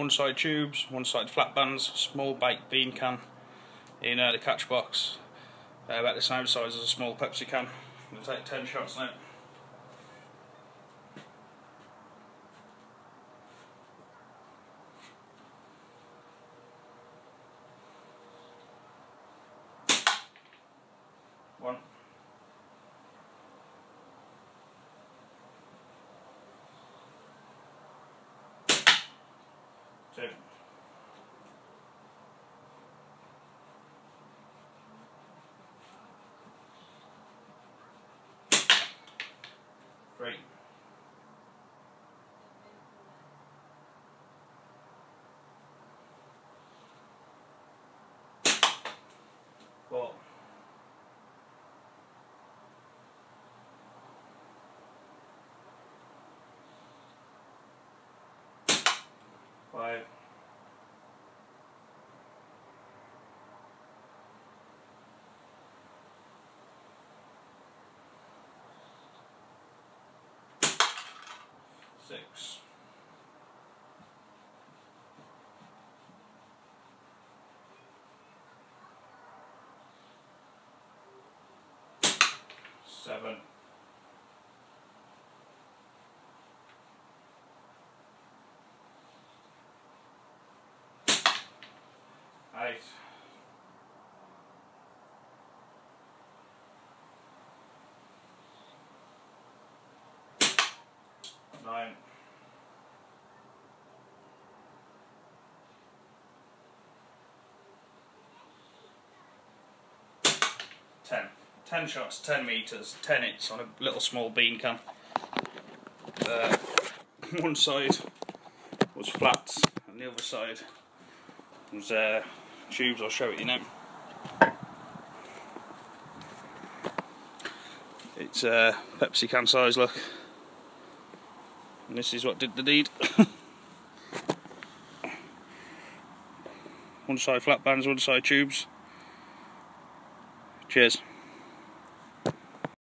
one side tubes, one side flat bands, small baked bean can in uh, the catch box, uh, about the same size as a small Pepsi can. I'm going to take 10 shots now. One. Two. Three. Six. Seven. Eight. 10. 10 shots, 10 metres, 10 hits on a little small bean can. Uh, one side was flats and the other side was uh, tubes, I'll show it you now. It's a Pepsi can size, look. And this is what did the deed. one side flat bands, one side tubes. Cheers.